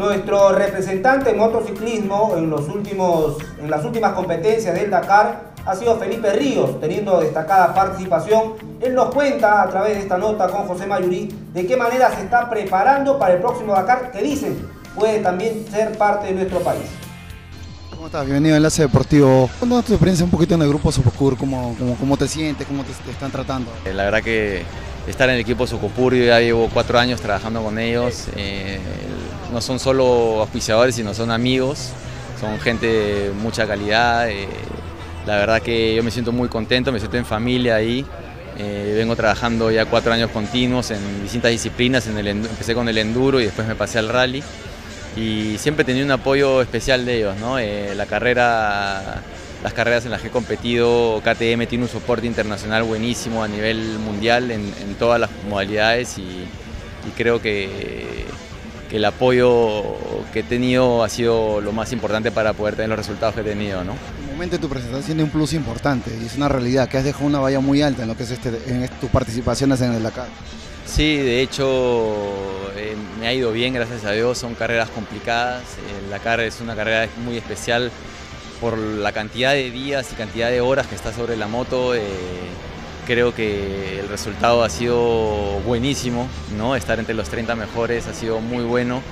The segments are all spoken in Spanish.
Nuestro representante en motociclismo en, los últimos, en las últimas competencias del Dakar ha sido Felipe Ríos, teniendo destacada participación. Él nos cuenta a través de esta nota con José Mayurí de qué manera se está preparando para el próximo Dakar que dicen puede también ser parte de nuestro país. ¿Cómo estás? Bienvenido a Enlace Deportivo. ¿Cómo tu experiencia un poquito en el grupo Sococur? ¿Cómo, cómo, cómo te sientes? ¿Cómo te, están tratando? Eh, la verdad que estar en el equipo Sococur, yo ya llevo cuatro años trabajando con ellos. Eh, no son solo auspiciadores, sino son amigos. Son gente de mucha calidad. Eh, la verdad que yo me siento muy contento, me siento en familia ahí. vengo trabajando ya cuatro años continuos en distintas disciplinas. En el, empecé con el enduro y después me pasé al rally y siempre he tenido un apoyo especial de ellos. ¿no? Eh, la carrera, las carreras en las que he competido, KTM tiene un soporte internacional buenísimo a nivel mundial en, todas las modalidades y, creo que, el apoyo que he tenido ha sido lo más importante para poder tener los resultados que he tenido. ¿no? momento tu presentación tiene un plus importante y es una realidad que has dejado una valla muy alta en lo que es este, en tus participaciones en el Dakar. Sí, de hecho eh, me ha ido bien, gracias a Dios. Son carreras complicadas. La carrera es una carrera muy especial por la cantidad de días y cantidad de horas que está sobre la moto. Eh, creo que el resultado ha sido buenísimo, ¿no? Estar entre los 30 mejores ha sido muy bueno.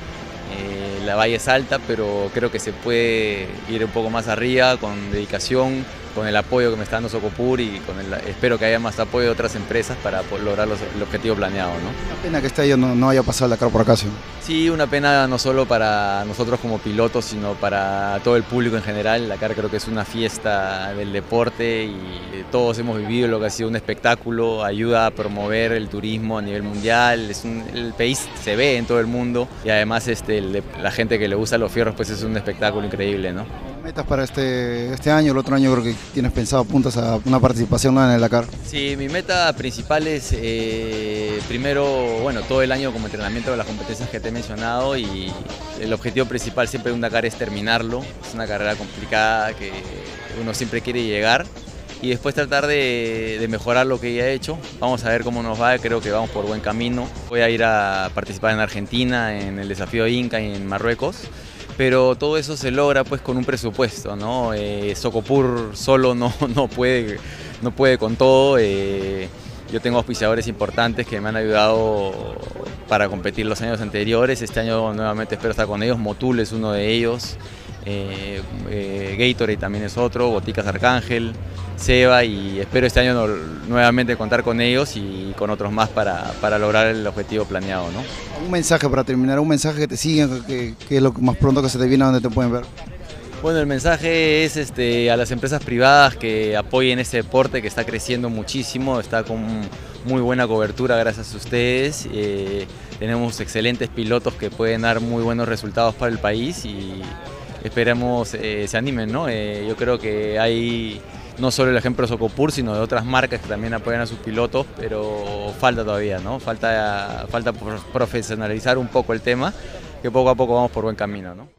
Eh, la valla es alta, pero creo que se puede ir un poco más arriba con dedicación, con el apoyo que me está dando Socopur y con el, espero que haya más apoyo de otras empresas para lograr el objetivo planeado. ¿no? Una pena que este año no, haya pasado la cara por acaso. Sí, una pena no solo para nosotros como pilotos, sino para todo el público en general. La CAR creo que es una fiesta del deporte y todos hemos vivido lo que ha sido un espectáculo, ayuda a promover el turismo a nivel mundial, es el país se ve en todo el mundo y además este, la gente que le gusta los fierros pues es un espectáculo increíble. ¿no? Metas para este, este año? El otro año creo que tienes pensado puntas a una participación en el Dakar. Sí, mi meta principal es eh, primero, bueno, todo el año como entrenamiento de las competencias que te he mencionado y el objetivo principal siempre de un Dakar es terminarlo. Es una carrera complicada que uno siempre quiere llegar y después tratar de, de, mejorar lo que ya he hecho. Vamos a ver cómo nos va, creo que vamos por buen camino. Voy a ir a participar en Argentina, en el desafío Inca y en Marruecos pero todo eso se logra pues con un presupuesto, ¿no? Eh, Socopur solo no, no, puede, no puede con todo. Eh, yo tengo auspiciadores importantes que me han ayudado para competir los años anteriores. Este año nuevamente espero estar con ellos. Motul es uno de ellos. Eh, eh, Gatorade también es otro, Boticas Arcángel, Seba y espero este año nuevamente contar con ellos y con otros más para, lograr el objetivo planeado. ¿no? Un mensaje para terminar, un mensaje que te sigan, que, es lo más pronto que se te viene a donde te pueden ver. Bueno, el mensaje es este, a las empresas privadas que apoyen este deporte que está creciendo muchísimo, está con muy buena cobertura gracias a ustedes. Eh, tenemos excelentes pilotos que pueden dar muy buenos resultados para el país y esperemos eh, se animen. ¿no? Eh, yo creo que hay no solo el ejemplo de Socopur, sino de otras marcas que también apoyan a sus pilotos, pero falta todavía, ¿no? falta, falta profesionalizar un poco el tema, que poco a poco vamos por buen camino. ¿no?